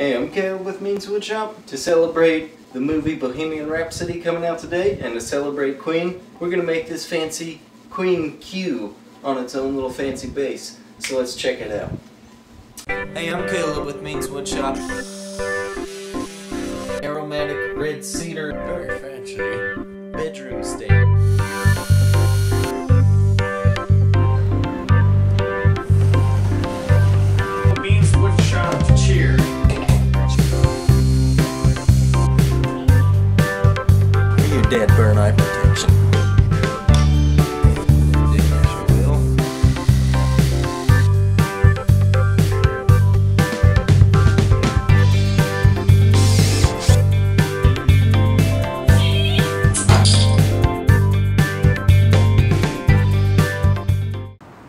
Hey, I'm Caleb with Means Woodshop. To celebrate the movie Bohemian Rhapsody coming out today, and to celebrate Queen, we're gonna make this fancy Queen Q on its own little fancy base. So let's check it out. Hey, I'm Caleb with Means Woodshop. Aromatic red cedar, very fancy, bedroom stand. Dead protection.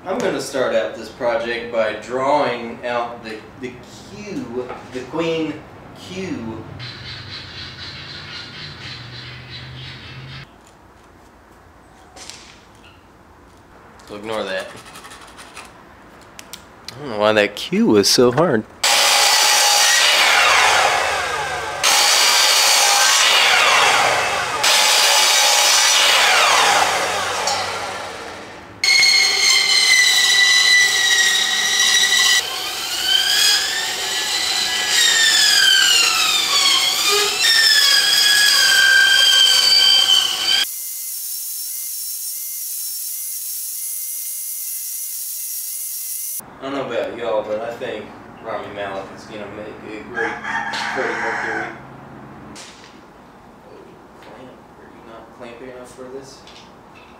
I'm going to start out this project by drawing out the, the Q, the Queen Q So ignore that. I don't know why that Q was so hard. I don't know about y'all, but I think Rami Malek is gonna make a great Freddie Mercury. Oh, clamp? Are you not clampy enough for this?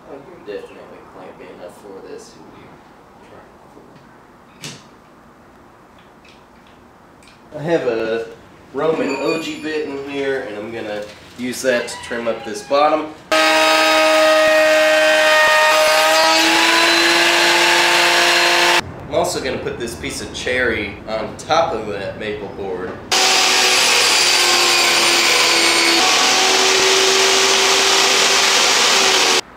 Oh, you're definitely clampy enough for this. Who are you trying for? I have a Roman ogee bit in here, and I'm gonna use that to trim up this bottom. I'm also going to put this piece of cherry on top of that maple board.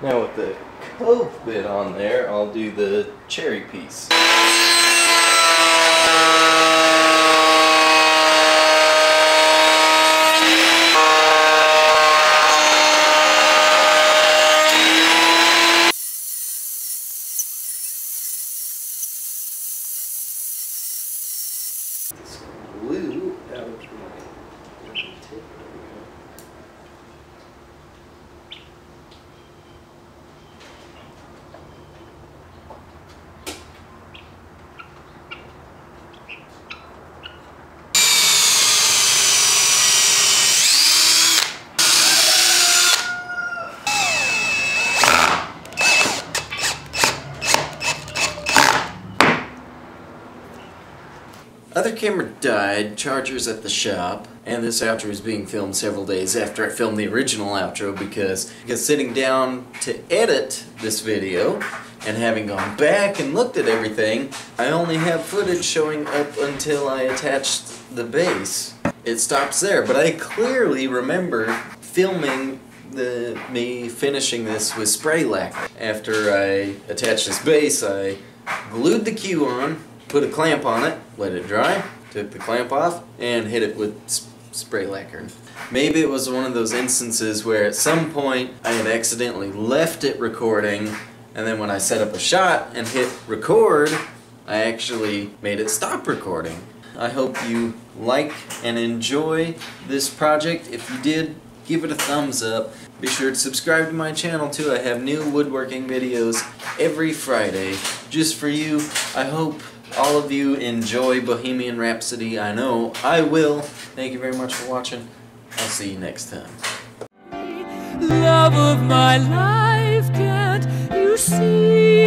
Now with the cove bit on there, I'll do the cherry piece. This glue out of my tape. Other camera died, chargers at the shop, and this outro is being filmed several days after I filmed the original outro because, because sitting down to edit this video and having gone back and looked at everything, I only have footage showing up until I attached the base. It stops there, but I clearly remember filming the me finishing this with spray lacquer. After I attached this base, I glued the Q on, put a clamp on it, let it dry, took the clamp off, and hit it with spray lacquer. Maybe it was one of those instances where at some point I had accidentally left it recording, and then when I set up a shot and hit record, I actually made it stop recording. I hope you like and enjoy this project. If you did, give it a thumbs up. Be sure to subscribe to my channel too. I have new woodworking videos every Friday just for you. I hope all of you enjoy Bohemian Rhapsody. I know I will. Thank you very much for watching. I'll see you next time. love of my life, can't you see?